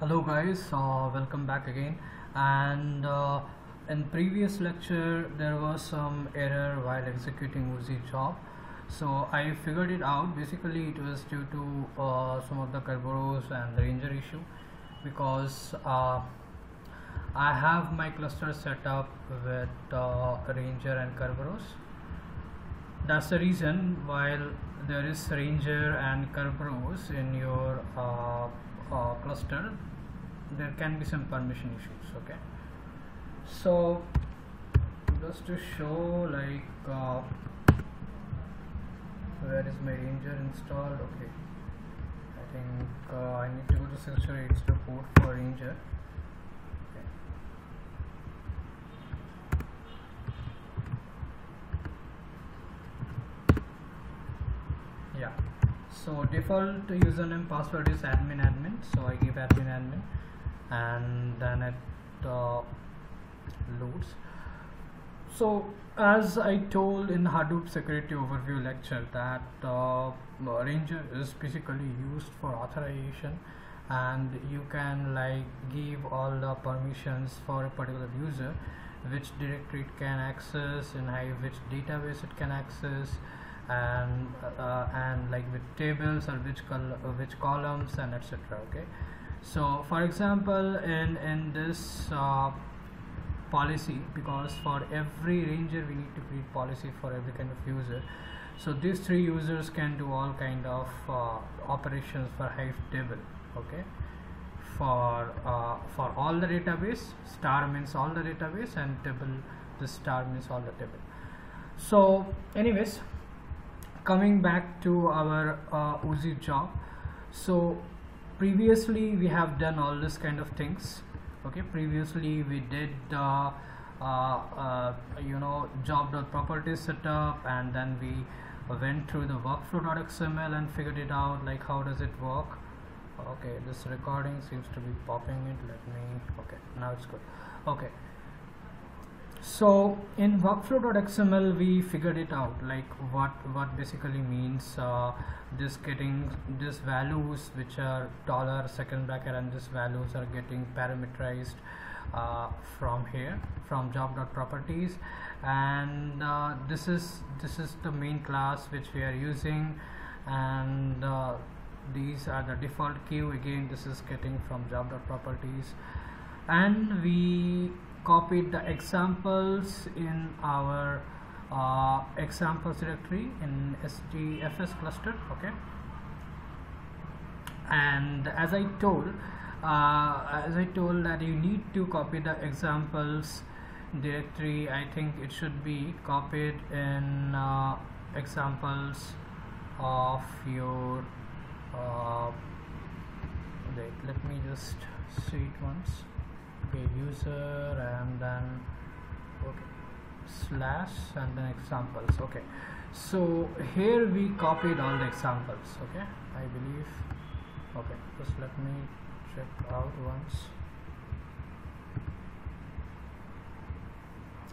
hello guys. Uh, welcome back again. And uh, in previous lecture there was some error while executing Oozie job. So I figured it out. Basically it was due to uh, some of the Kerberos and Ranger issue because uh, I have my cluster set up with uh, Ranger and Kerberos. That's the reason while there is Ranger and Kerberos in your uh, cluster there can be some permission issues okay? So just to show like uh, where is my ranger installed? Okay. I think uh, I need to go to 608 to port for ranger. Okay. yeah so default username password is admin admin. So I give admin admin. And then it uh, loads. So as I told in Hadoop security overview lecture that uh, Ranger is basically used for authorization. And you can like give all the permissions for a particular user which directory it can access and which database it can access and uh, and like with tables or which col which columns and etc okay? So for example in in this uh, policy because for every ranger we need to create policy for every kind of user. So these three users can do all kind of uh, operations for hive table okay? For uh, for all the database star means all the database and table the star means all the table. So anyways coming back to our uh, job. So previously we have done all this kind of things. Okay previously we did uh, uh, uh, you know job.properties setup and then we went through the workflow.xml and figured it out like how does it work? Okay this recording seems to be popping it let me okay now it's good. Okay so in workflow.xml we figured it out like what what basically means uh, this getting this values which are dollar second bracket and this values are getting parameterized uh, from here from job.properties and uh, this is this is the main class which we are using. And uh, these are the default queue. Again this is getting from job.properties and we copied the examples in our uh, examples directory in HDFS cluster okay? And as I told uh, as I told that you need to copy the examples directory I think it should be copied in uh, examples of your uh, wait let me just see it once okay user and then okay slash and then examples okay. So here we copied all the examples okay I believe okay just let me check out once.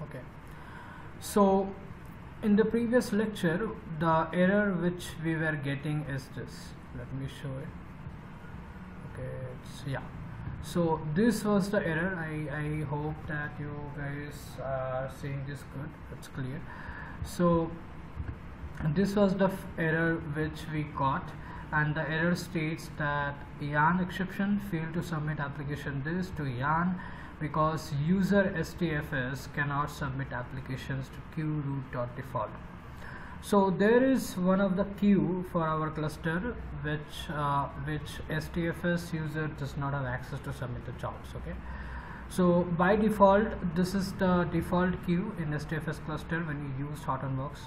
Okay so in the previous lecture the error which we were getting is this let me show it. Okay it's yeah so this was the error. I, I hope that you guys are seeing this good. It's clear. So this was the error which we got. And the error states that yarn exception failed to submit application this to yarn because user HDFS cannot submit applications to queue root.default so there is one of the queue for our cluster which uh, which HDFS user does not have access to submit the jobs okay? So by default this is the default queue in HDFS cluster when you use Hortonworks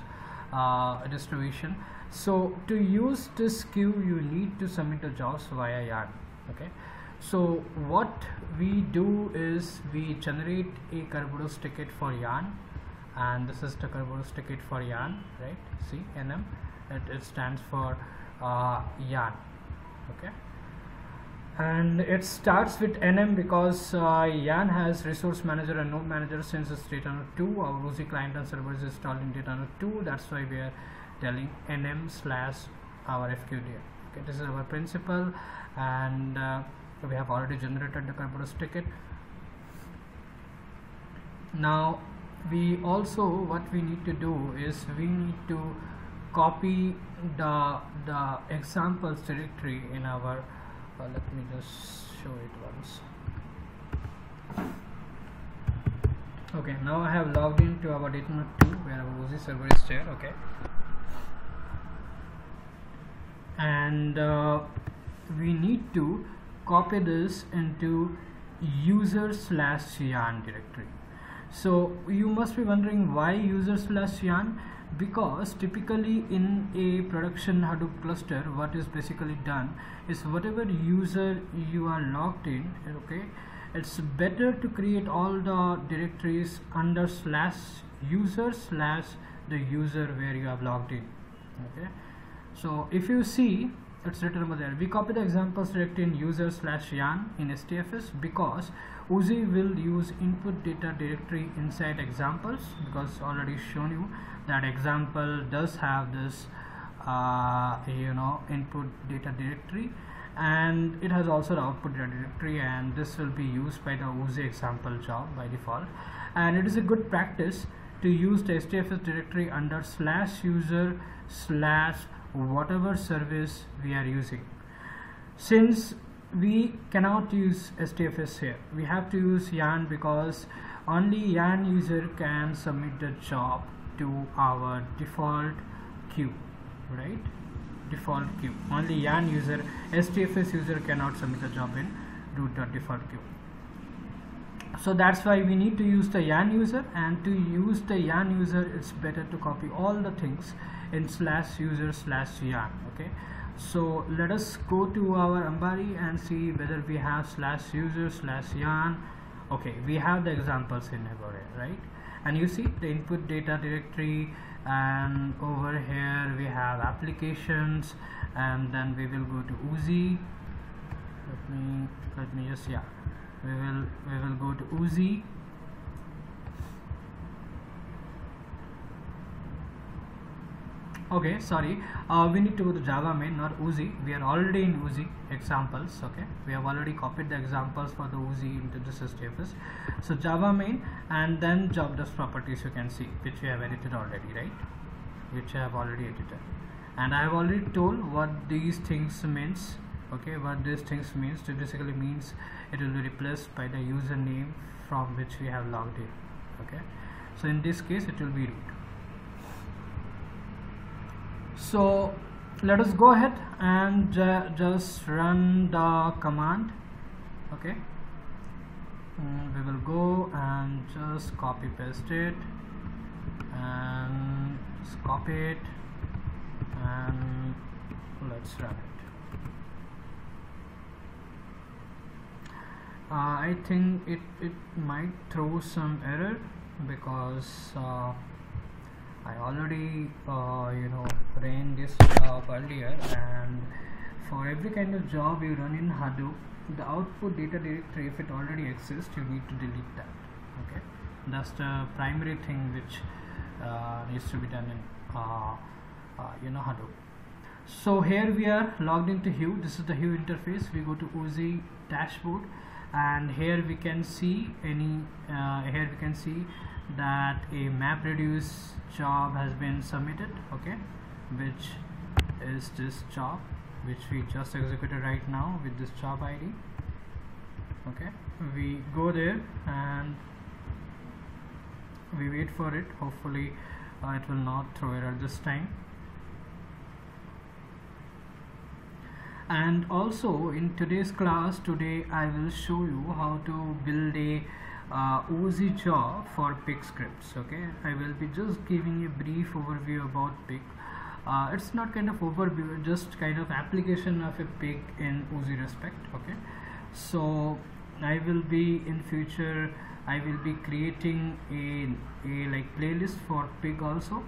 uh, distribution. So to use this queue you need to submit the jobs via yarn okay? So what we do is we generate a Kerberos ticket for yarn and this is the Kerberos ticket for yarn right? See nm it, it stands for uh, yarn okay? And it starts with nm because uh, yarn has resource manager and node manager since it's data node 2 our Oozie client and server is installed in data node 2 that's why we are telling nm slash our fqdir okay? This is our principal and uh, we have already generated the Kerberos ticket now we also what we need to do is we need to copy the the examples directory in our uh, let me just show it once. Okay now I have logged into our data datanode 2 where our Oozie server is there okay. And uh, we need to copy this into user slash yarn directory so you must be wondering why user slash yarn? Because typically in a production Hadoop cluster what is basically done is whatever user you are logged in okay it's better to create all the directories under slash user slash the user where you have logged in okay. So if you see it's written over there. We copy the examples directory in user slash yarn in HDFS because Oozie will use input data directory inside examples because already shown you that example does have this uh, you know input data directory. And it has also the output data directory and this will be used by the Oozie example job by default. And it is a good practice to use the HDFS directory under slash user slash whatever service we are using. Since we cannot use HDFS here. We have to use yarn because only yarn user can submit the job to our default queue right? Default queue. Only yarn user HDFS user cannot submit the job in root default queue. So that's why we need to use the yarn user and to use the yarn user it's better to copy all the things in slash user slash yarn okay so let us go to our ambari and see whether we have slash user slash yarn. Okay we have the examples in here right? And you see the input data directory and over here we have applications and then we will go to Oozie let me let me just yeah. We will we will go to Oozie okay sorry. Uh, we need to go to java main not Oozie. We are already in Oozie examples okay? We have already copied the examples for the Oozie into this HDFS so java main and then job desk properties you can see which we have edited already right? Which I have already edited. And I have already told what these things means okay? What these things means. It basically means it will be replaced by the username from which we have logged in okay? So in this case it will be root so let us go ahead and uh, just run the command. Okay. And we will go and just copy paste it and just copy it and let's run it. Uh, I think it, it might throw some error because uh, I already uh, you know ran this job earlier and for every kind of job you run in Hadoop the output data directory if it already exists you need to delete that okay? That's the primary thing which uh, needs to be done in uh, uh you know Hadoop. So here we are logged into Hue. This is the Hue interface. We go to Oozie dashboard and here we can see any uh, here we can see that a map reduce job has been submitted okay which is this job which we just executed right now with this job id okay. We go there and we wait for it. Hopefully uh, it will not throw error this time. And also in today's class today I will show you how to build a uh, job for pig scripts okay? I will be just giving a brief overview about pig uh, it's not kind of overview just kind of application of a pig in Oozie respect okay? So I will be in future I will be creating a, a like playlist for pig also.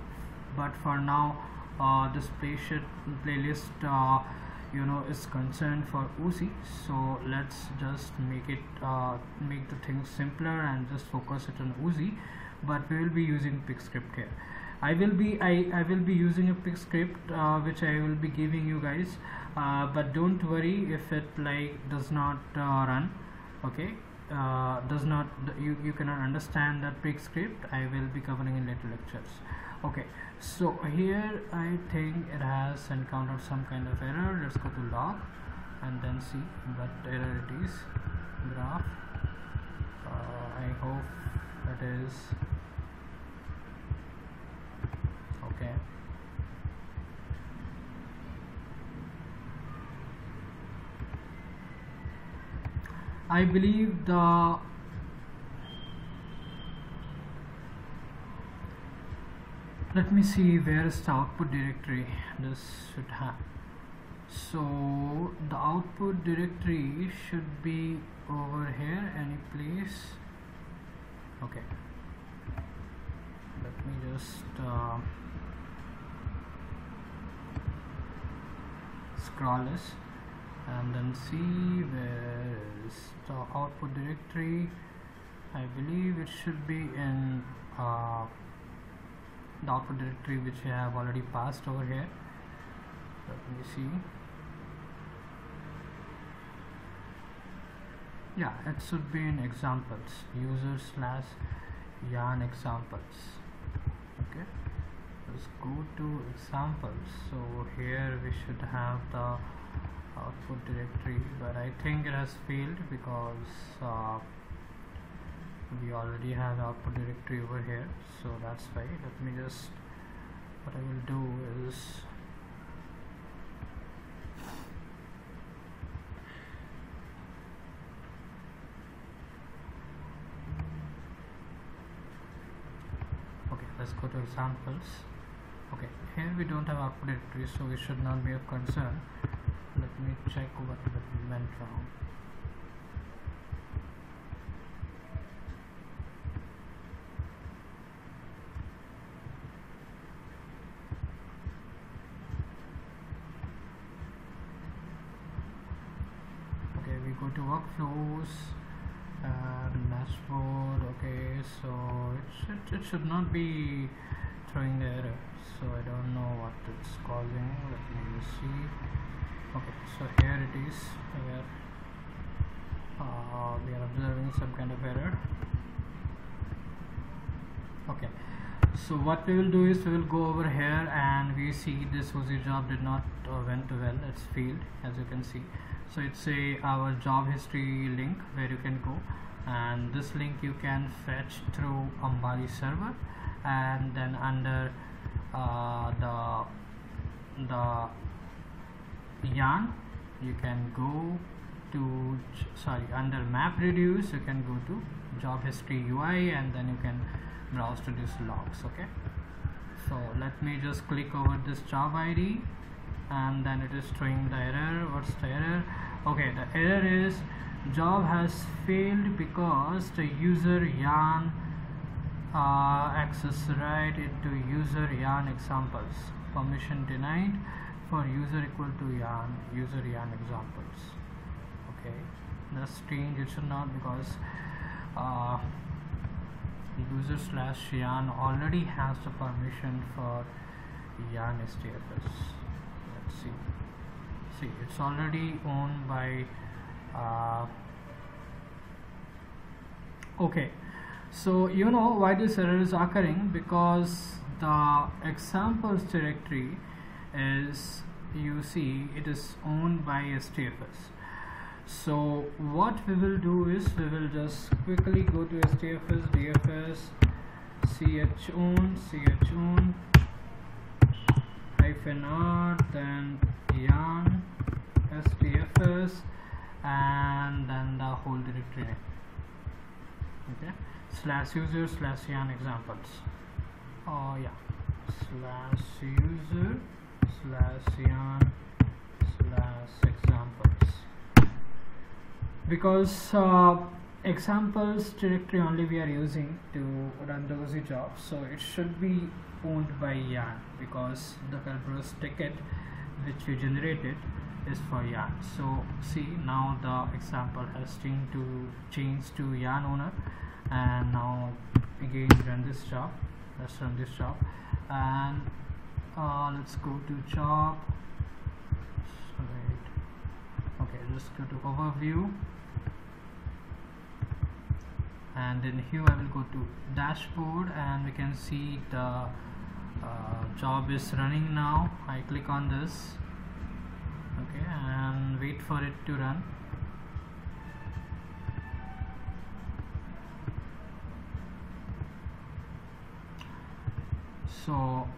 But for now uh, this playlist playlist uh, you know is concerned for Oozie so let's just make it uh, make the things simpler and just focus it on Oozie but we will be using PigScript here. I will be I, I will be using a PigScript uh, which I will be giving you guys. Uh, but don't worry if it like does not uh, run. Okay? Uh, does not you, you cannot understand that pig script I will be covering in later lectures okay so here I think it has encountered some kind of error. Let's go to log and then see what error it is. Graph uh, I hope it is okay. I believe the let me see where is the output directory. This should have. So the output directory should be over here any place. Okay. Let me just uh, scroll this and then see where is the output directory. I believe it should be in uh, output directory which I have already passed over here. Let me see. Yeah it should be in examples. User slash yarn examples. Okay. Let's go to examples. So here we should have the output directory but I think it has failed because uh, we already have output directory over here so that's why. Let me just what I will do is okay let's go to examples. Okay here we don't have output directory so we should not be of concern. Let me check what went wrong okay we workflows and dashboard okay so it should it should not be throwing the error. So I don't know what it's causing let me see. Okay so here it is uh, we are observing some kind of error. Okay so what we will do is we will go over here and we see this your job did not uh, went well it's failed as you can see so it's a our job history link where you can go. And this link you can fetch through Ambari server. And then under uh, the the yarn you can go to sorry under map reduce you can go to job history UI and then you can browse to these logs okay? So let me just click over this job ID and then it is showing the error. What's the error? Okay the error is job has failed because the user yarn uh, access right into user yarn examples. Permission denied for user equal to yarn user yarn examples. Okay that's strange. It should not because uh, user slash yarn already has the permission for yarn HDFS see. See it's already owned by uh, okay. So you know why this error is occurring? Because the examples directory is you see it is owned by HDFS so what we will do is we will just quickly go to HDFS DFS ch own ch own hyphen r then yarn HDFS and then the whole directory. Name okay? Slash user slash yarn examples. Oh yeah. Slash user slash yarn slash examples. Because uh, examples directory only we are using to run those jobs so it should be owned by yarn because the Kerberos ticket which we generated is for yarn. So see now the example has changed to change to yarn owner and now again run this job let's run this job. And uh, let's go to job. Sorry. just go to overview and in here I will go to dashboard and we can see the uh, job is running now. I click on this. Okay and wait for it to run. So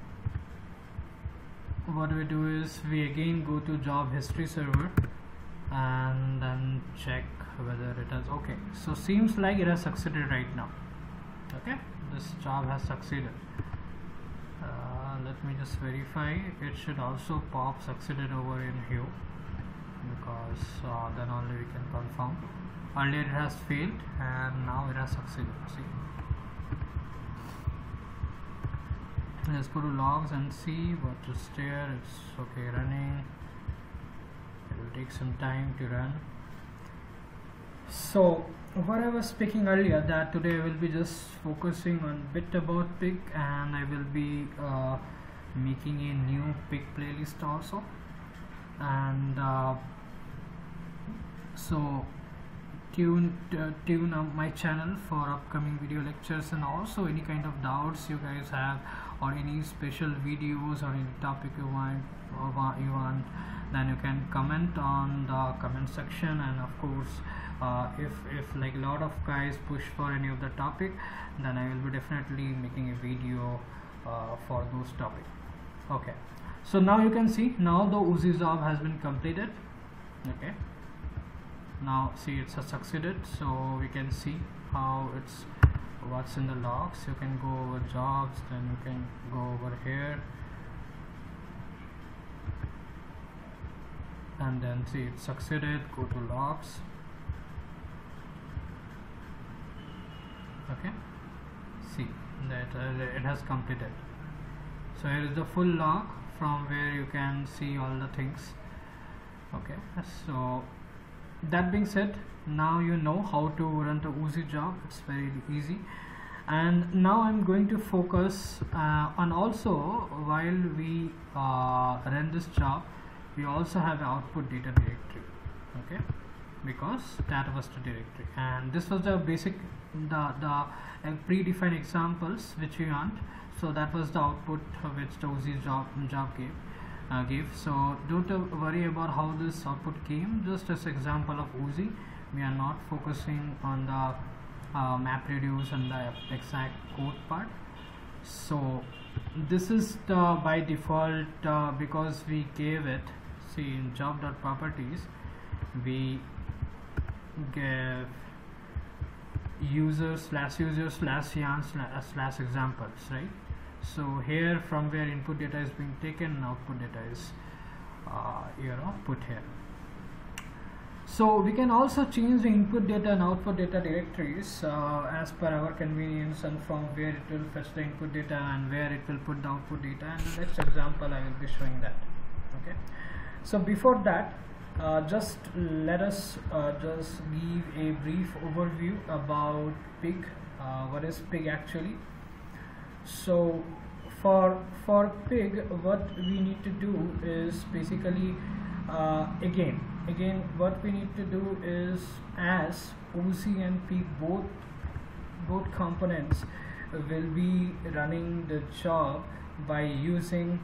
what we do is we again go to job history server and then check whether it has okay. So seems like it has succeeded right now. Okay this job has succeeded. Uh, let me just verify. It should also pop succeeded over in here because uh, then only we can confirm. Earlier it has failed and now it has succeeded. See? Let's go to logs and see what is there. It's okay running. It will take some time to run so what I was speaking earlier that today I will be just focusing on bit about pig and I will be uh, making a new pig playlist also. And uh, so tune uh, tune up my channel for upcoming video lectures and also any kind of doubts you guys have or any special videos or any topic you want or you want then you can comment on the comment section. And of course uh, if if like a lot of guys push for any of the topic then I will be definitely making a video uh, for those topic. Okay. So now you can see now the Oozie job has been completed. Okay. Now see it's a succeeded. So we can see how it's what's in the logs you can go over jobs then you can go over here and then see it succeeded go to logs. Okay. See that uh, it has completed. So here is the full log from where you can see all the things. Okay so that being said now you know how to run the Oozie job. It's very easy. And now I'm going to focus uh, on also while we uh, run this job we also have output data directory okay? Because that was the directory. And this was the basic the the uh, predefined examples which we want. So that was the output which the Oozie job job gave uh, give so don't uh, worry about how this output came. Just as example of Oozie we are not focusing on the uh, map reduce and the exact code part. So this is the by default uh, because we gave it see in job.properties we give user slash user slash yarn slash, slash examples right? So here from where input data is being taken output data is uh, you know put here. So we can also change the input data and output data directories uh, as per our convenience and from where it will fetch the input data and where it will put the output data. And the next example I will be showing that okay so before that uh, just let us uh, just give a brief overview about pig uh, what is pig actually. So for for pig what we need to do is basically uh, again again what we need to do is as Oozie and pig both both components will be running the job by using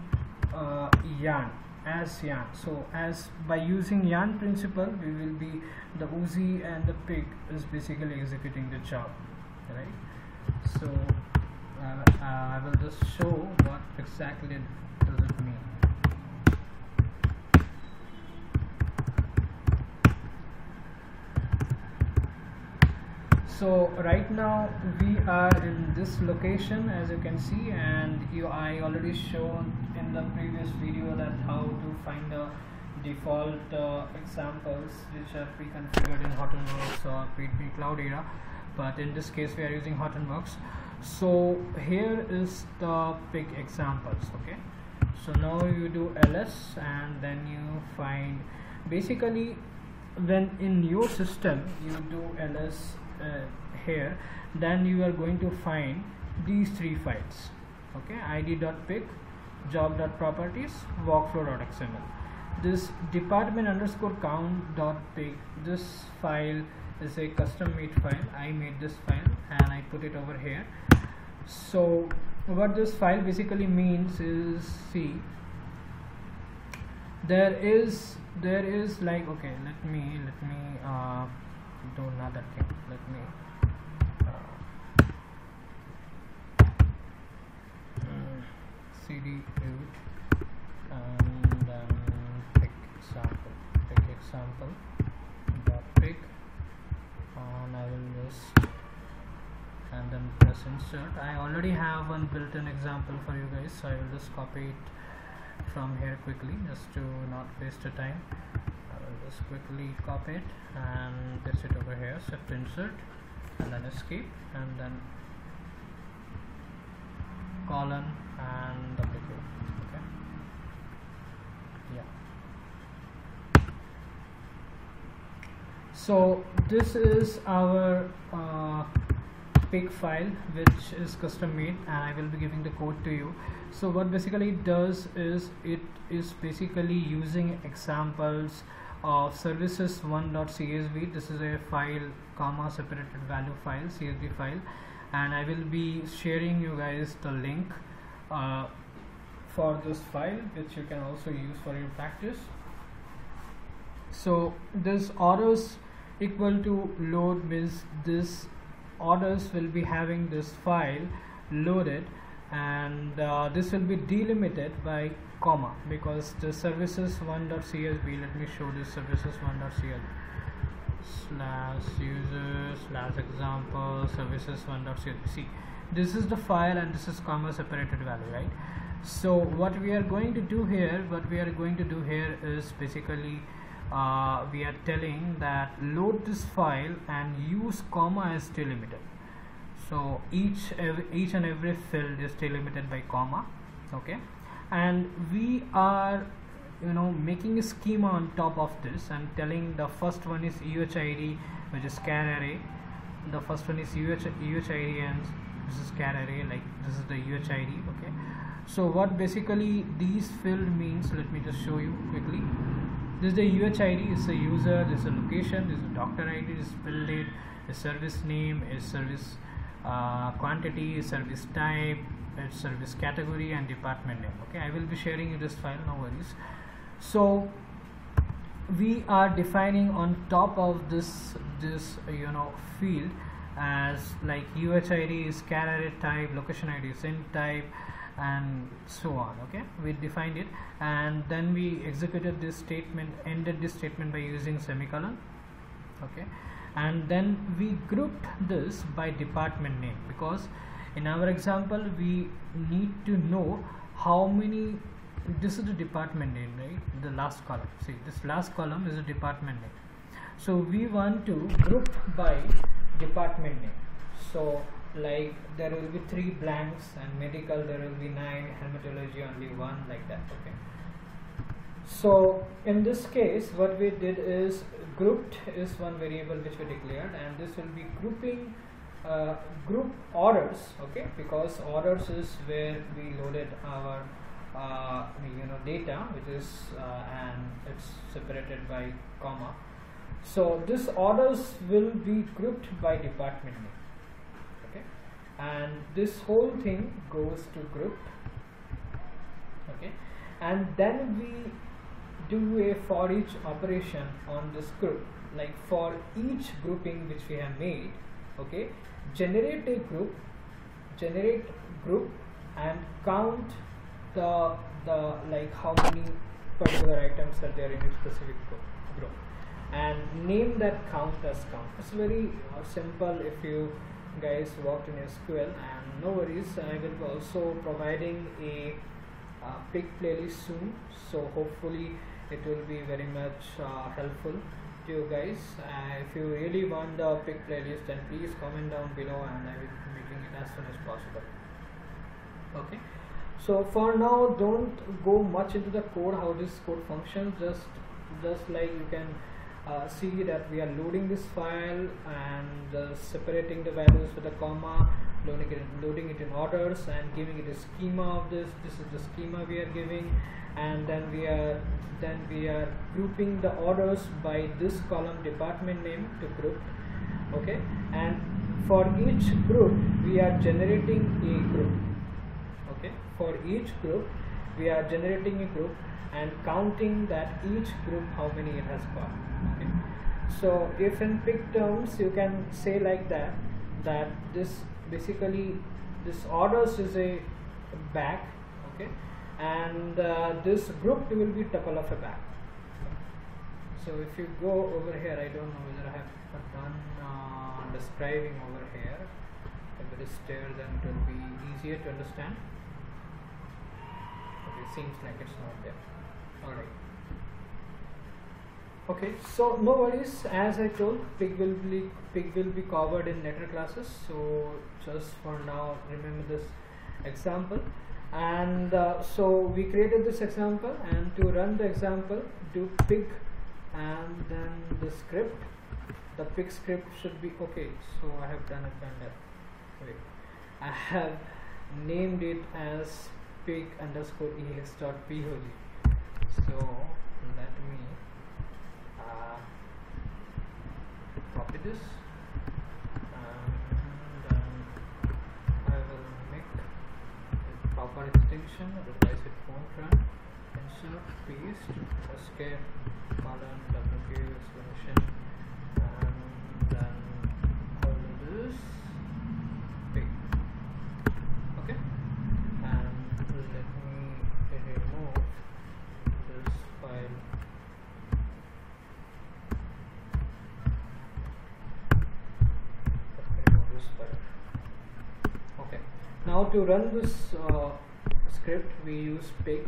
uh, yarn as yarn so as by using yarn principal we will be the Oozie and the pig is basically executing the job right so uh, uh, I will just show what exactly does it mean. So right now we are in this location as you can see and you I already shown in the previous video that how to find the default uh, examples which are pre-configured in Hortonworks or HDP Cloudera but in this case we are using Hortonworks. So here is the pig examples okay? So now you do ls and then you find basically when in your system you do ls here then you are going to find these three files. Okay id.pig job.properties workflow.xml this department underscore count dot pig this file is a custom made file. I made this file and I put it over here. So what this file basically means is see there is there is like okay let me let me uh, do another thing let me. Uh, cd root and then pig example pig example. Dot pig. And I will just and then press insert. I already have one built-in example for you guys so I will just copy it from here quickly just to not waste the time just quickly copy it and paste it over here. Shift insert and then escape and then colon and duplicate okay? Yeah. So this is our uh, pig file which is custom made and I will be giving the code to you. So what basically it does is it is basically using examples of services 1.csv this is a file comma separated value file csv file. And I will be sharing you guys the link uh, for this file which you can also use for your practice. So this orders equal to load means this orders will be having this file loaded and uh, this will be delimited by comma because the services 1.csv let me show this services 1.csv slash user slash example services 1.csv see this is the file and this is comma separated value right? So what we are going to do here what we are going to do here is basically uh, we are telling that load this file and use comma as delimited so each each and every field is delimited by comma okay? And we are you know making a schema on top of this and telling the first one is uhid which is char array. The first one is UH, uhid and this is char array like this is the uhid okay? So what basically these field means let me just show you quickly. This is the UHID, is a user, this is a location, this is a doctor ID, this is bill date, a service name, a service uh, quantity, service type, service category and department name. Okay, I will be sharing you this file, no worries. So we are defining on top of this this you know field as like UHID is array type, location ID is int type, and so on okay we defined it and then we executed this statement ended this statement by using semicolon okay and then we grouped this by department name because in our example we need to know how many this is the department name right? The last column. See this last column is a department name. So we want to group by department name. So like there will be three blanks and medical there will be nine hematology only one like that okay? So in this case what we did is grouped is one variable which we declared and this will be grouping uh, group orders okay? Because orders is where we loaded our uh, you know data which is uh, and it's separated by comma. So this orders will be grouped by department name Okay, and this whole thing goes to group okay? And then we do a for each operation on this group like for each grouping which we have made okay? Generate a group generate group and count the the like how many particular items that they are in a specific group, and name that count as count. It's very uh, simple if you guys worked in SQL and no worries I will be also providing a uh, pig playlist soon. So hopefully it will be very much uh, helpful to you guys. Uh, if you really want the pig playlist then please comment down below and I will be making it as soon as possible. Okay? So for now don't go much into the code how this code functions. Just just like you can uh, see that we are loading this file and uh, separating the values with a comma loading it, loading it in orders and giving it a schema of this. This is the schema we are giving. And then we are then we are grouping the orders by this column department name to group. Okay? And for each group we are generating a group. Okay? For each group we are generating a group and counting that each group how many it has got. Okay? So if in pig terms you can say like that that this basically this orders is a bag okay? And uh, this group will be tuple of a bag. So if you go over here I don't know whether I have done uh, describing over here. If it is there then it will be easier to understand. Okay seems like it's not there. Alright okay so no worries. As I told pig will be pig will be covered in later classes. So just for now remember this example. And uh, so we created this example and to run the example do pig and then the script. The pig script should be okay. So I have done it under wait I have named it as pig underscore ex dot pog so let me uh, copy this um, and then I will make the proper extension replace it won't insert paste escape colon wq exclamation to run this uh, script we use pig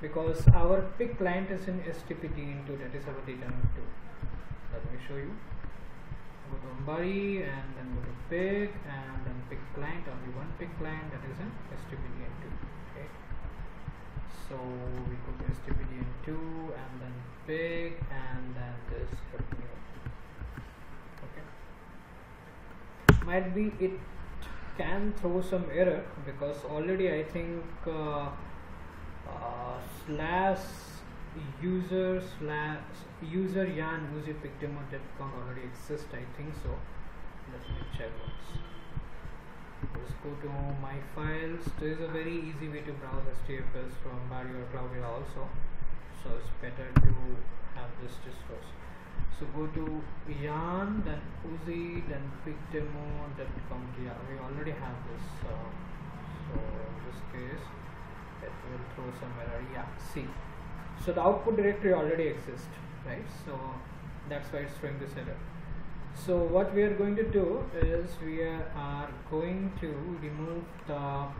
because our pig client is in hdpdn2 that is our data node 2 let me show you. Go to Ambari and then go to pig and then pig client only one pig client that is in hdpdn2 okay? So we go to hdpdn2 and then pig and then this okay? Might be it can throw some error because already I think uh, uh, slash user slash user yarn user picdemo account already exists I think so. Let me check once. Let's go to my files. There is a very easy way to browse HDFS from Barrier Cloud also. So it's better to have this distros so go to yarn then Oozie then picdemo.com yeah we already have this uh, so in this case it will throw some error yeah see. So the output directory already exists right? So that's why it's throwing this error. So what we are going to do is we are, are going to remove the um,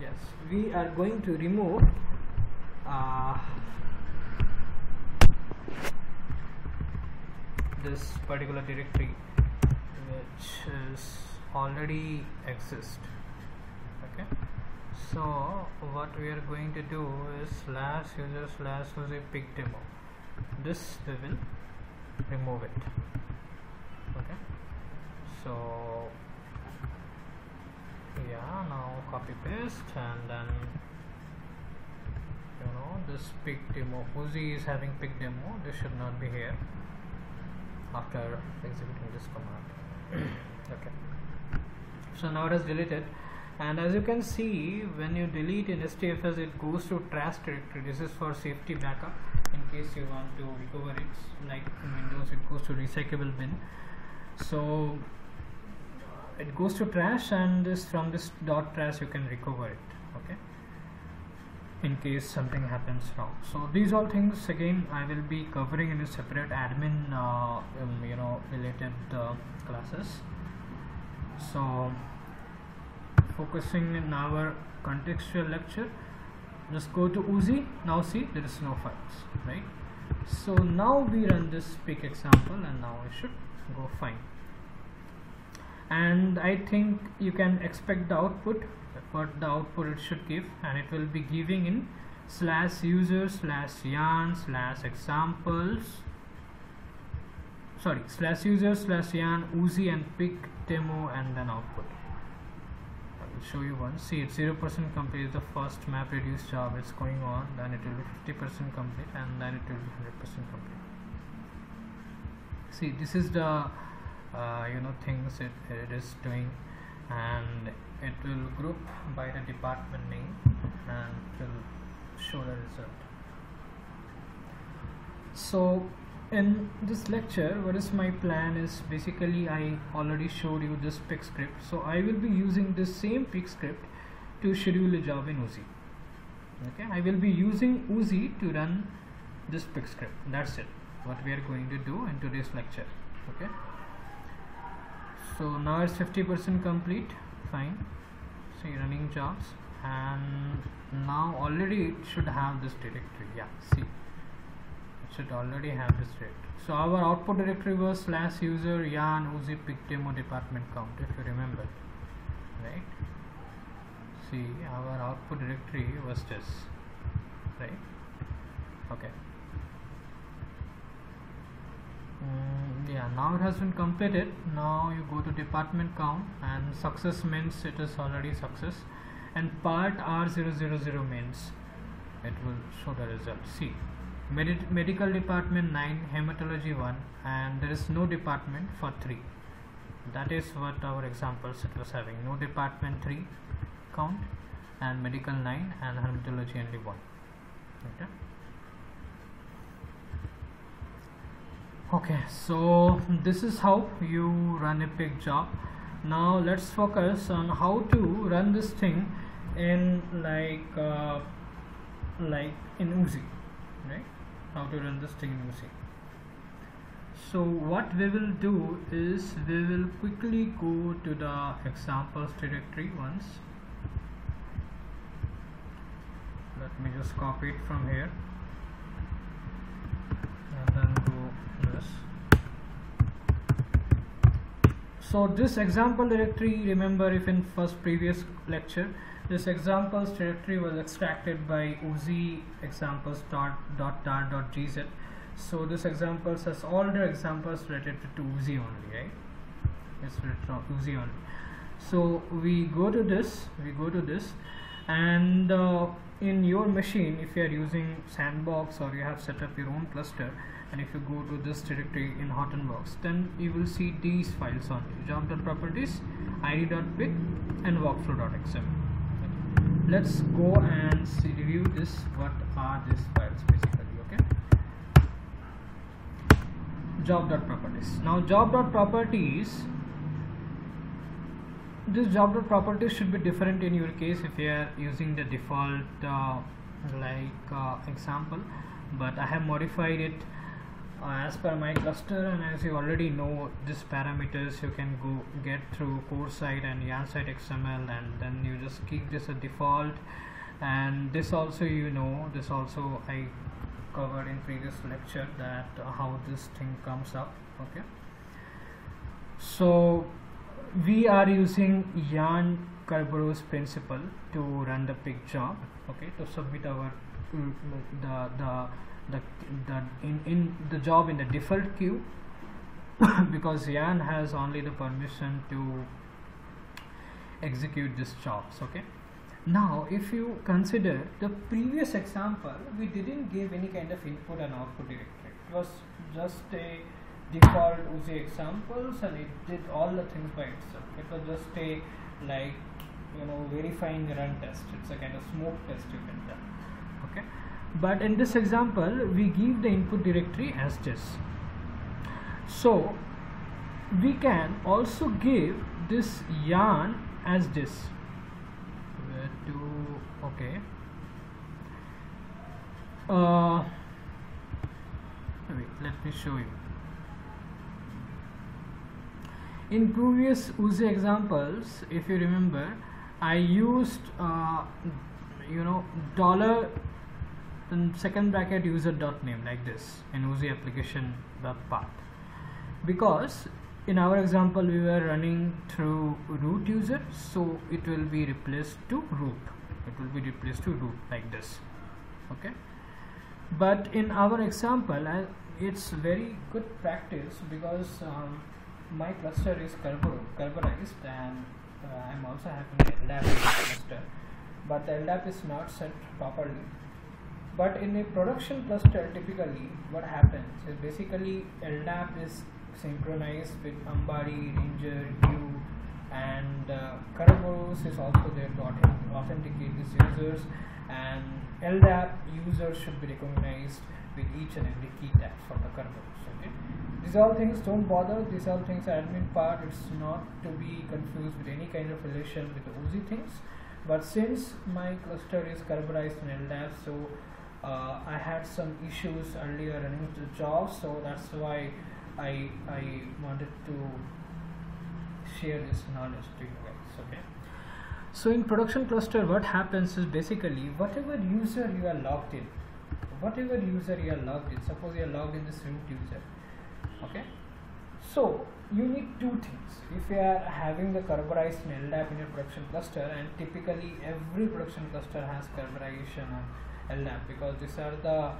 yes we are going to remove uh, this particular directory which is already exist. Okay. So what we are going to do is slash user slash user pig demo. This we will remove it. Okay. So yeah now copy paste and then this pig demo. Oozie is having pig demo? This should not be here. After executing this command. Okay. So now it is deleted. And as you can see when you delete in HDFS it goes to trash directory. This is for safety backup in case you want to recover it. Like in Windows it goes to recyclable bin. So it goes to trash and this from this dot trash you can recover it. Okay in case something happens wrong. So these all things again I will be covering in a separate admin uh, um, you know related uh, classes. So focusing in our contextual lecture just go to Oozie. Now see there is no files right? So now we run this pig example and now it should go fine and I think you can expect the output what the output it should give and it will be giving in slash user slash yarn slash examples. Sorry slash user slash yarn Oozie and pig demo and then output. I will show you once see it's 0% complete. The first map reduce job it's going on. Then it will be 50% complete and then it will be 100% complete. See this is the uh, you know things it, it is doing. And it will group by the department name and will show the result. So in this lecture what is my plan is basically I already showed you this pig script. So I will be using this same pig script to schedule a job in Oozie okay? I will be using Oozie to run this pig script. That's it. What we are going to do in today's lecture. Okay? So now it's 50% complete fine see running jobs and now already it should have this directory yeah see It should already have this directory. So our output directory was slash user yarn Oozie pig demo department count if you remember. Right? See our output directory was this. Right? Okay. Mm, yeah, now it has been completed. Now you go to department count and success means it is already success. And part R000 means it will show the result. See Medi medical department 9 hematology 1 and there is no department for 3 that is what our examples it was having. No department 3 count and medical 9 and hematology only 1 okay okay so this is how you run a pig job. Now let's focus on how to run this thing in like uh, like in Oozie right? How to run this thing in Oozie so what we will do is we will quickly go to the examples directory once. Let me just copy it from here and then go so this example directory remember if in first previous lecture this examples directory was extracted by dot gz. So this examples has all the examples related to Oozie only, right? It's related to Oozie only. So we go to this, we go to this, and uh, in your machine, if you are using Sandbox or you have set up your own cluster, and if you go to this directory in Hortonworks, then you will see these files on job.properties, id.pig, and workflow.xml let's go and see, review this. What are these files basically okay? Job.properties now job.properties this job.properties should be different in your case if you are using the default uh, like uh, example but I have modified it as per my cluster and as you already know these parameters. You can go get through core site and yarn site xml and then you just keep this a default. And this also you know this also i covered in previous lecture that uh, how this thing comes up okay? So we are using yarn kerberos principal to run the pig job okay? To submit our mm, the the the, the in, in the job in the default queue because yarn has only the permission to execute these jobs okay? Now if you consider the previous example we didn't give any kind of input and output directory it was just a default Oozie examples and it did all the things by itself. It was just a like you know verifying run test. It's a kind of smoke test you can tell but in this example we give the input directory as this. So we can also give this yarn as this. Where to okay. Uh, wait let me show you. In previous Oozie examples if you remember I used uh, you know dollar then second bracket user dot name like this in Oozie application dot path. Because in our example we were running through root user so it will be replaced to root. It will be replaced to root like this okay? But in our example uh, it's very good practice because um, my cluster is Kerberos, Kerberized and uh, I'm also having LDAP cluster but the LDAP is not set properly but in a production cluster typically what happens is basically LDAP is synchronized with Ambari, Ranger, Queue and uh, Kerberos is also there to authenticate these users and LDAP users should be recognized with each and every keytab for the Kerberos. Okay, these all things don't bother. These all things are admin part. It's not to be confused with any kind of relation with the Oozie things. But since my cluster is Kerberized in LDAP, so uh, I had some issues earlier running the job, so that's why I I wanted to share this knowledge to you guys. Okay. So in production cluster, what happens is basically whatever user you are logged in, whatever user you are logged in. Suppose you are logged in this root user. Okay. So you need two things. If you are having the Kerberized LDAP in your production cluster, and typically every production cluster has Kerberization on LDAP because these are the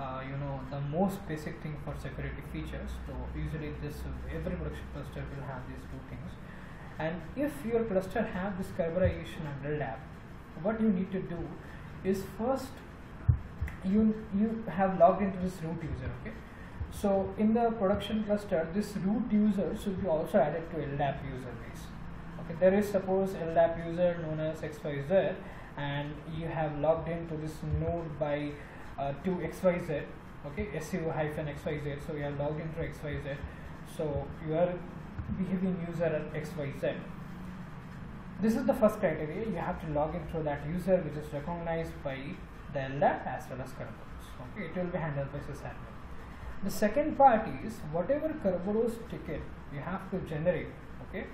uh, you know the most basic thing for security features. So usually this every production cluster will have these two things. And if your cluster have this Kerberization on LDAP, what you need to do is first you you have logged into this root user. Okay so in the production cluster, this root user should be also added to LDAP user base. Okay, there is suppose LDAP user known as XYZ and you have logged into this node by uh, to XYZ, okay, SU hyphen XYZ. So you are logged into XYZ. So you are behaving user at XYZ. This is the first criteria. You have to log in through that user which is recognized by the LDAP as well as Kerberos. Okay, it will be handled by sysadmin. The second part is whatever Kerberos ticket you have to generate, okay,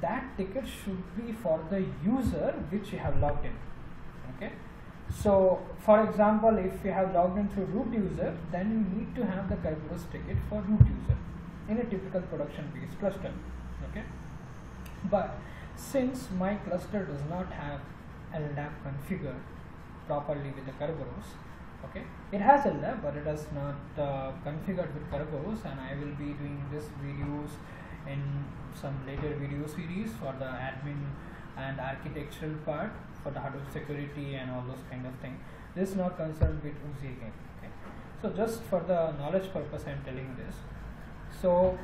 that ticket should be for the user which you have logged in. Okay. So for example, if you have logged in through root user, then you need to have the Kerberos ticket for root user in a typical production based cluster. Okay. But since my cluster does not have LDAP configured properly with the Kerberos, okay it has LDAP but it is not uh, configured with Kerberos and I will be doing this videos in some later video series for the admin and architectural part for the hardware security and all those kind of things this is not concerned with Oozie again okay? So just for the knowledge purpose I am telling this. So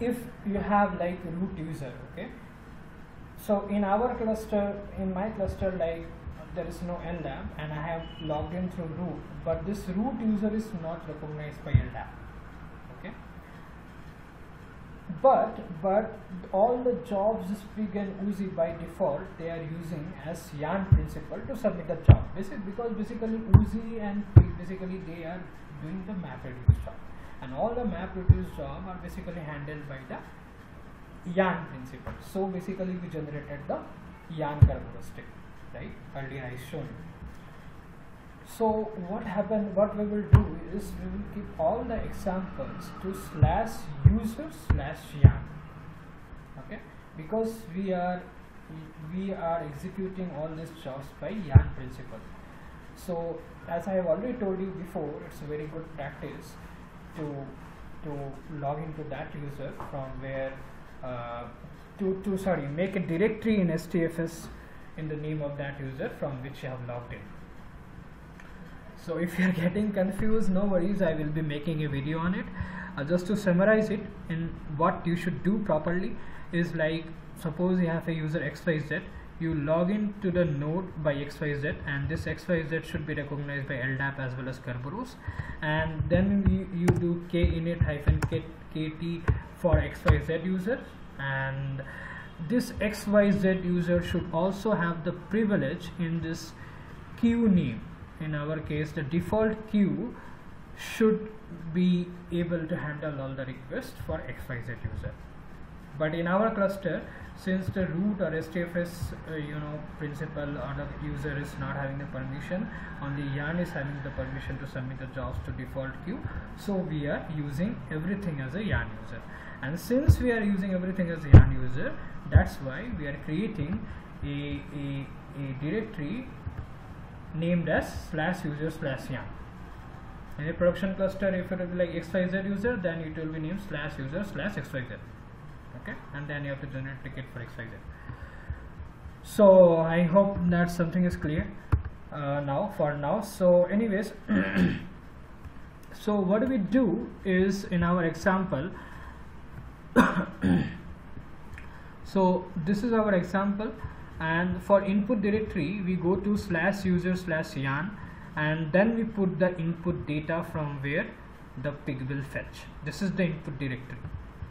if you have like root user okay? So in our cluster in my cluster like there is no LDAP and I have logged in through root but this root user is not recognized by LDAP but but all the jobs Sprig and Oozie by default. They are using as yarn principal to submit the job. Basic, because basically Oozie and Pig basically they are doing the map reduce job. And all the map reduce job are basically handled by the yarn principal. So basically we generated the yarn characteristic right? Earlier I shown you. So what happened what we will do is we will keep all the examples to slash user slash yarn. Okay? Because we are we are executing all these jobs by yarn principal. So as I have already told you before it's a very good practice to to log into that user from where uh, to, to sorry make a directory in HDFS in the name of that user from which you have logged in. So if you are getting confused, no worries, I will be making a video on it. Uh, just to summarize it in what you should do properly is like suppose you have a user xyz you log in to the node by xyz and this xyz should be recognized by LDAP as well as Kerberos. And then you, you do kinit hyphen kt for xyz user. And this xyz user should also have the privilege in this queue name in our case the default queue should be able to handle all the requests for xyz user. But in our cluster since the root or HDFS uh, you know principal or the user is not having the permission only yarn is having the permission to submit the jobs to default queue so we are using everything as a yarn user. And since we are using everything as a yarn user that's why we are creating a, a, a directory named as slash user slash yarn in a production cluster if it will be like xyz user then it will be named slash user slash xyz okay? And then you have to generate ticket for xyz so i hope that something is clear uh, now for now. So anyways so what do we do is in our example so this is our example and for input directory we go to slash user slash yarn and then we put the input data from where? The pig will fetch. This is the input directory.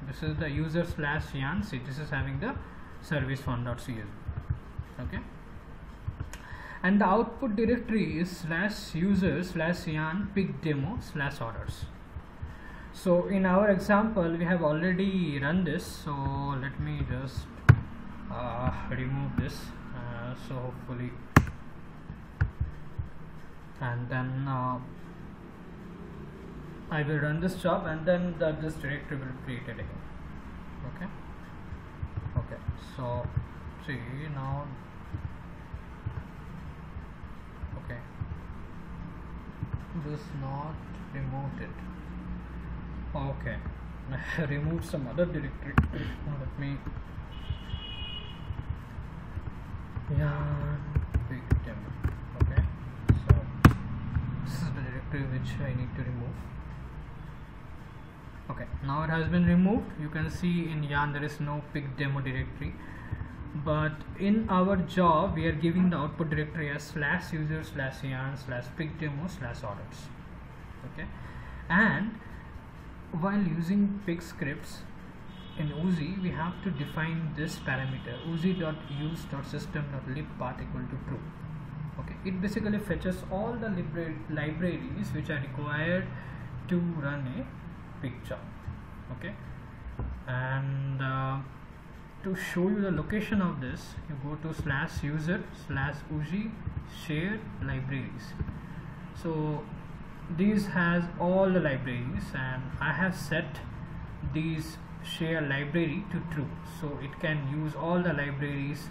This is the user slash yarn. See this is having the service one.csv okay? And the output directory is slash user slash yarn pig demo slash orders. So in our example we have already run this. So let me just uh, remove this uh, so hopefully. And then uh, I will run this job and then the, this directory will be created again. Okay? Okay so see now okay. This not removed it. Okay remove some other directory. Let me okay. So this is the directory which I need to remove. Okay. Now it has been removed. You can see in yarn there is no pig demo directory. But in our job we are giving the output directory as slash user slash yarn slash pig demo slash orders okay. And while using pig scripts in Oozie we have to define this parameter oozie.use.system.lib path equal to true. Okay it basically fetches all the libra libraries which are required to run a picture. Okay and uh, to show you the location of this you go to slash user slash oozie share libraries. So these has all the libraries and I have set these share library to true. So it can use all the libraries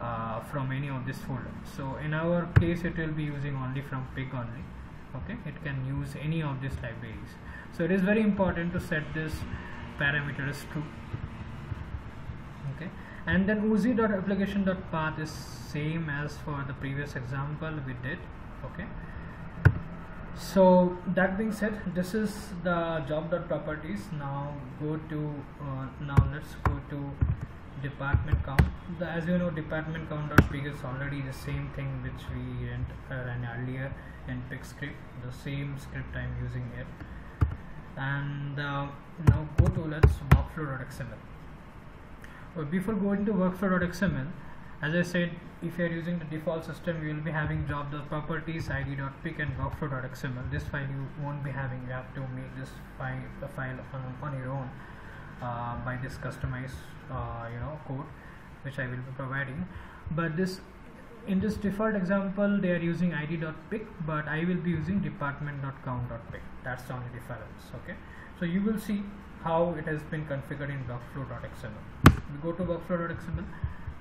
uh, from any of this folder. So in our case it will be using only from pig only okay? It can use any of these libraries. So it is very important to set this parameter as true. Okay? And then oozie.application.path is same as for the previous example we did. Okay so that being said this is the job. Properties. Now go to uh, now let's go to department count. The, as you know department count count.pig is already the same thing which we ran earlier in pig script the same script i'm using here. And uh, now go to let's workflow.xml but before going to workflow.xml as I said if you are using the default system you will be having job.properties id.pig and workflow.xml this file you won't be having. You have to make this file the file on, on your own uh, by this customized uh, you know code which I will be providing. But this in this default example they are using id.pig but I will be using department.count.pig that's the only difference okay? So you will see how it has been configured in workflow.xml we go to workflow.xml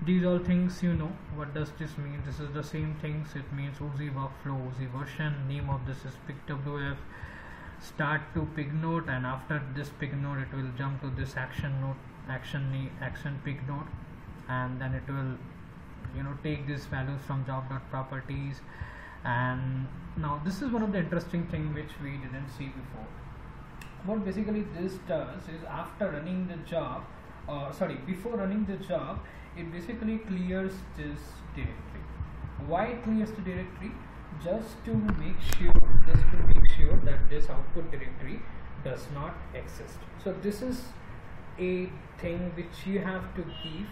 these all things you know what does this mean? This is the same things. It means Oozie workflow Oozie version. Name of this is pigwf start to pig node and after this pig node it will jump to this action node action action pig node and then it will you know take these values from job.properties and now this is one of the interesting thing which we didn't see before. What basically this does is after running the job uh, sorry before running the job it basically clears this directory. Why it clears the directory? Just to make sure just to make sure that this output directory does not exist. So this is a thing which you have to give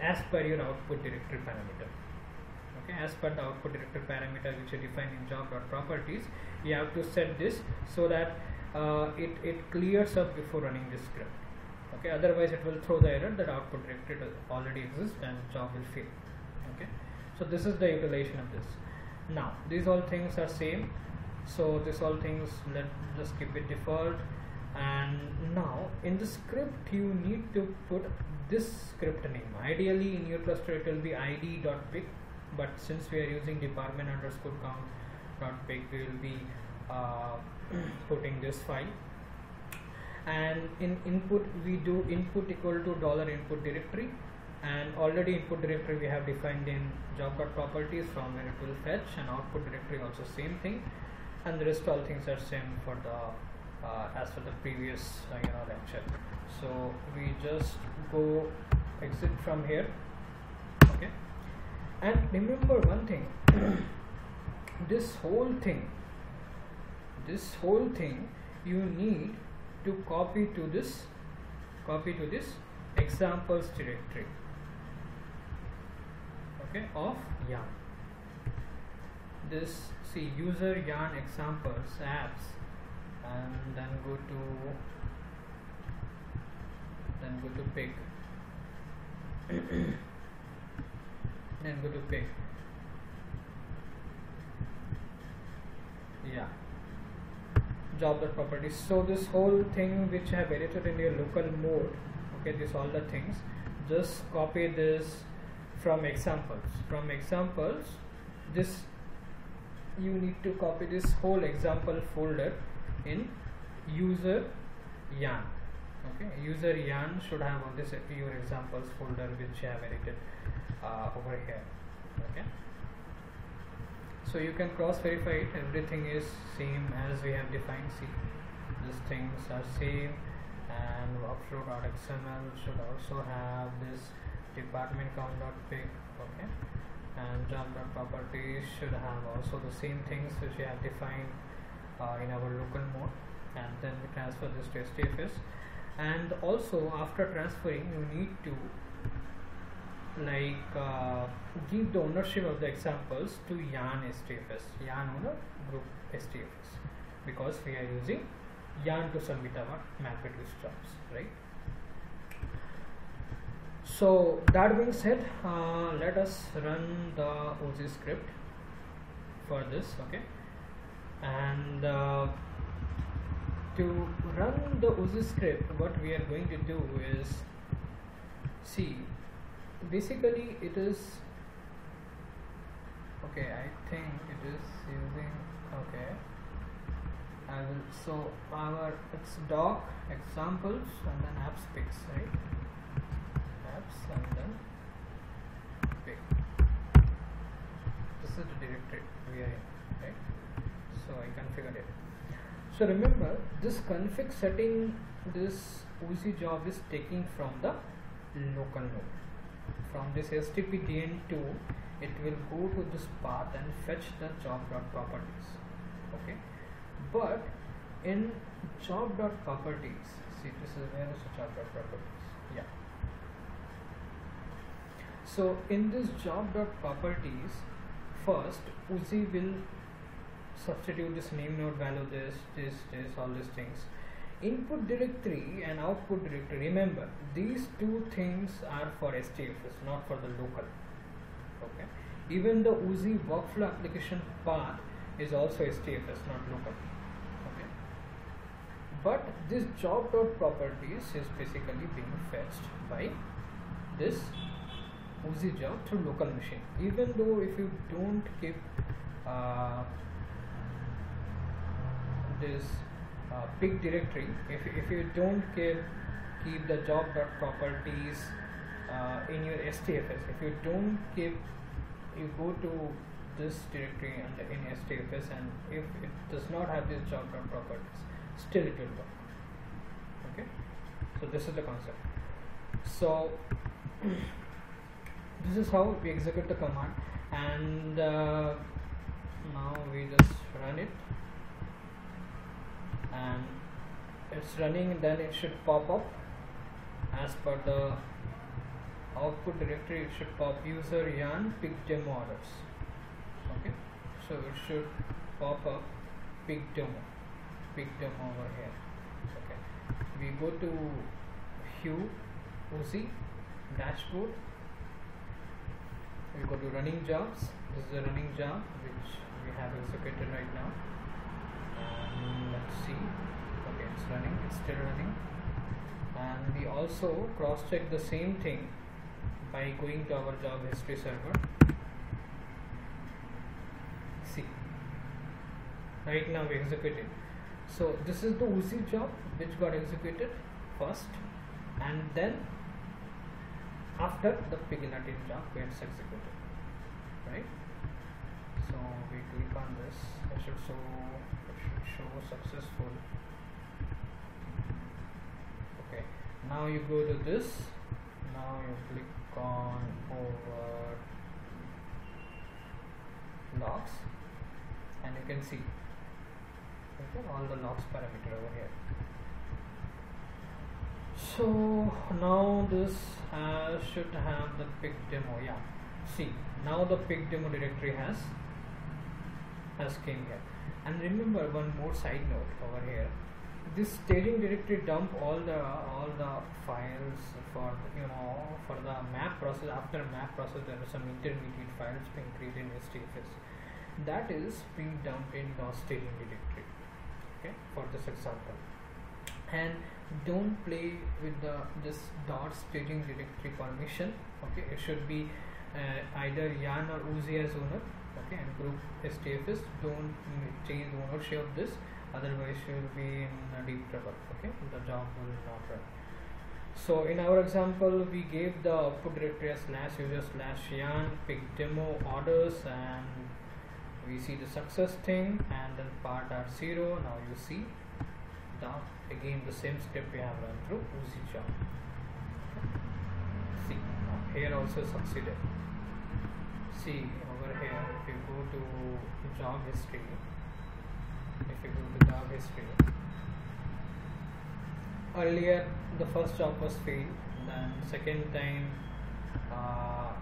as per your output directory parameter. Okay as per the output directory parameter which you define in job.properties you have to set this so that uh, it, it clears up before running this script okay otherwise it will throw the error that output directory already exists and job will fail. Okay so this is the utilization of this. Now these all things are same. So this all things let just keep it default and now in the script you need to put this script name. Ideally in your cluster it will be id.pig but since we are using department underscore count dot pig we will be uh, putting this file and in input we do input equal to dollar input directory. And already input directory we have defined in job.properties from where it will fetch. And output directory also same thing. And the rest all things are same for the uh, as for the previous uh, you know lecture. So we just go exit from here. Okay. And remember one thing. This whole thing this whole thing you need to copy to this copy to this examples directory okay of yarn. This see user yarn examples apps and then go to then go to pig. Then go to pig. Yeah job properties. So this whole thing which I have edited in your local mode okay this all the things just copy this from examples. From examples this you need to copy this whole example folder in user yarn okay? User yarn should have on this your examples folder which I have edited uh, over here okay so you can cross verify it. Everything is same as we have defined. See these things are same. And workflow.xml should also have this department count.pig okay? And job.properties should have also the same things which we have defined uh, in our local mode. And then we transfer this to HDFS and also after transferring you need to like uh, give the ownership of the examples to yarn HDFS yarn owner group HDFS because we are using yarn to submit our MapReduce jobs right? So that being said uh, let us run the Oozie script for this okay? And uh, to run the Oozie script what we are going to do is see basically it is okay I think it is using okay. I will so our it's doc examples and then apps picks right? Apps and then pick. This is the directory we are in right? So I configured it. So remember this config setting this Oozie job is taking from the local node from this hdpdn2 it will go to this path and fetch the job.properties okay? But in job.properties see this is where is the job.properties yeah. So in this job.properties first Oozie will substitute this name node value this this this all these things input directory and output directory. Remember these two things are for HDFS not for the local. Okay? Even the Oozie workflow application path is also HDFS not local. Okay? But this job dot properties is basically being fetched by this Oozie job through local machine. Even though if you don't keep uh, this pig directory. If, if you don't keep keep the job properties uh, in your HDFS if you don't keep you go to this directory and in HDFS and if it does not have this job properties still it will work. Okay? So this is the concept. So this is how we execute the command and uh, now we just run it and it's running then it should pop up. As per the output directory it should pop user yarn demo orders. Okay? So it should pop up pig demo over here. Okay? We go to hue Oozie dashboard. We go to running jobs. This is a running job which we have executed right now still running and we also cross check the same thing by going to our job history server. See. Right now we executed. So this is the Oozie job which got executed first. And then after the piglatin job gets executed. Right? So we click on this. It should show it should show successful okay now you go to this. Now you click on over logs and you can see. Okay, all the logs parameter over here. So now this uh, should have the pig demo. Yeah. See now the pig demo directory has has came here. And remember one more side note over here this staging directory dump all the all the files for you know for the map process after map process there are some intermediate files being created in HDFS that is being dumped in the staging directory okay for this example. And don't play with the this dot staging directory permission okay? It should be uh, either yarn or Oozie as owner okay? And group hdfs don't change ownership of this otherwise you will be in a deep trouble okay? The job will not run. So in our example we gave the output directory as slash user slash yarn pig demo orders and we see the success thing and then part are zero. Now you see the again the same script we have run through Oozie job. See now here also succeeded. See over here if you go to job history if you go to job history earlier the first job was failed then second time uh,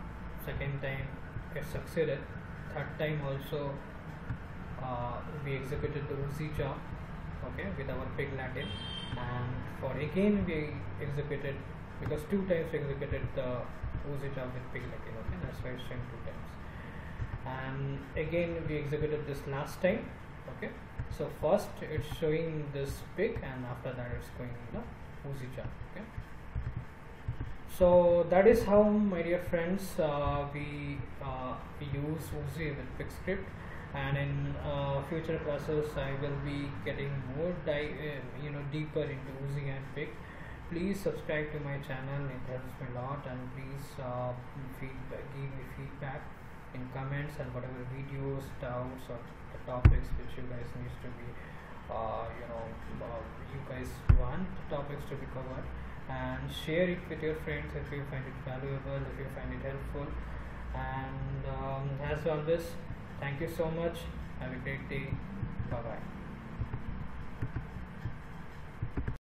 second time it succeeded. Third time also uh, we executed the Oozie job okay with our pig latin. And for again we executed because two times we executed the Oozie job with pig latin okay that's why it's showing two times. And again we executed this last time so first it's showing this pig and after that it's going the Oozie job okay? So that is how my dear friends uh, we uh, use Oozie with pig script. And in uh, future classes I will be getting more uh, you know deeper into Oozie and pig please subscribe to my channel it helps me a lot. And please uh, feedback, give me feedback in comments and whatever videos doubts or topics which you guys needs to be uh, you know uh, you guys want topics to be covered. And share it with your friends if you find it valuable if you find it helpful. And um, as always thank you so much. Have a great day. Bye bye